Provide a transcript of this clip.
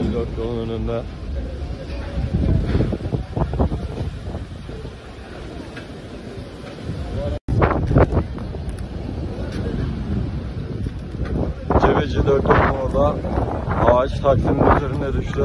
104 yolun önünde. Cebeci 4 orada ağaç taksinin üzerine düştü.